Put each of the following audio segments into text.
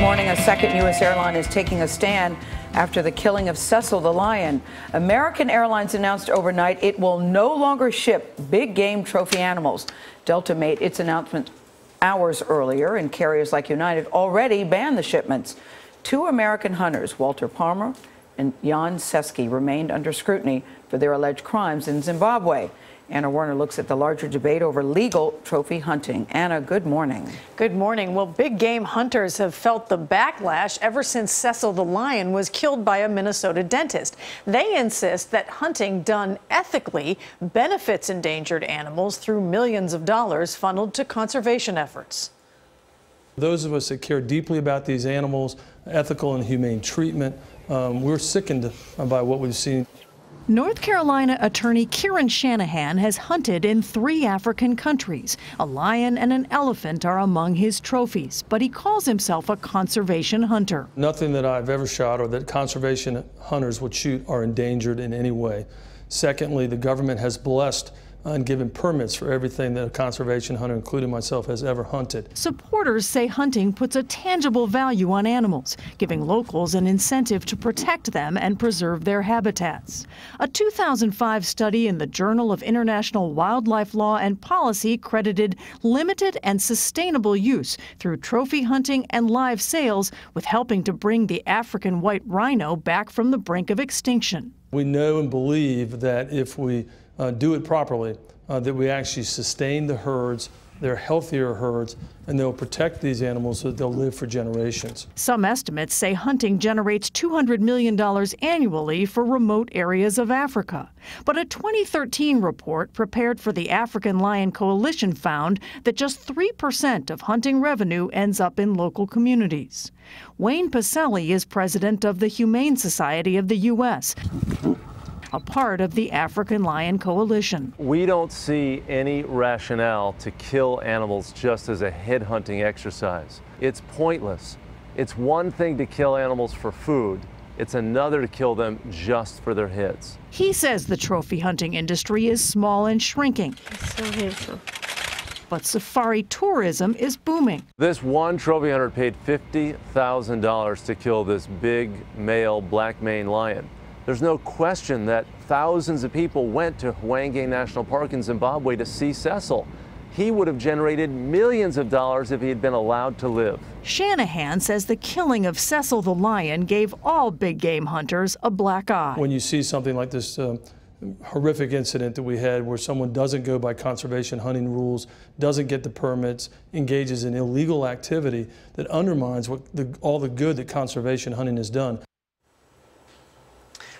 Morning, a second U.S. airline is taking a stand after the killing of Cecil the lion. American Airlines announced overnight it will no longer ship big game trophy animals. Delta made its announcement hours earlier, and carriers like United already banned the shipments. Two American hunters, Walter Palmer and Jan Seski, remained under scrutiny for their alleged crimes in Zimbabwe. Anna Werner looks at the larger debate over legal trophy hunting. Anna, good morning. Good morning. Well, big game hunters have felt the backlash ever since Cecil the lion was killed by a Minnesota dentist. They insist that hunting done ethically benefits endangered animals through millions of dollars funneled to conservation efforts. Those of us that care deeply about these animals, ethical and humane treatment, um, we're sickened by what we've seen. North Carolina attorney Kieran Shanahan has hunted in three African countries. A lion and an elephant are among his trophies, but he calls himself a conservation hunter. Nothing that I've ever shot or that conservation hunters would shoot are endangered in any way. Secondly, the government has blessed and given permits for everything that a conservation hunter, including myself, has ever hunted. Supporters say hunting puts a tangible value on animals, giving locals an incentive to protect them and preserve their habitats. A 2005 study in the Journal of International Wildlife Law and Policy credited limited and sustainable use through trophy hunting and live sales with helping to bring the African white rhino back from the brink of extinction. We know and believe that if we uh, do it properly, uh, that we actually sustain the herds, they're healthier herds, and they'll protect these animals so they'll live for generations. Some estimates say hunting generates $200 million annually for remote areas of Africa. But a 2013 report prepared for the African Lion Coalition found that just 3% of hunting revenue ends up in local communities. Wayne Pacelle is president of the Humane Society of the U.S a part of the African Lion Coalition. We don't see any rationale to kill animals just as a head hunting exercise. It's pointless. It's one thing to kill animals for food. It's another to kill them just for their hits. He says the trophy hunting industry is small and shrinking. It's So but safari tourism is booming. This one trophy hunter paid $50,000 to kill this big male black maned lion. There's no question that thousands of people went to Hwange National Park in Zimbabwe to see Cecil. He would have generated millions of dollars if he had been allowed to live. Shanahan says the killing of Cecil the lion gave all big game hunters a black eye. When you see something like this uh, horrific incident that we had where someone doesn't go by conservation hunting rules, doesn't get the permits, engages in illegal activity that undermines what the, all the good that conservation hunting has done.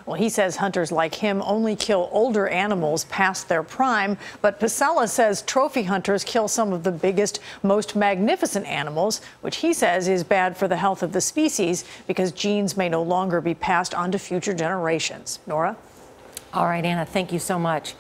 Well, he says hunters like him only kill older animals past their prime, but Pacelle says trophy hunters kill some of the biggest, most magnificent animals, which he says is bad for the health of the species because genes may no longer be passed on to future generations. Nora? All right, Anna, thank you so much.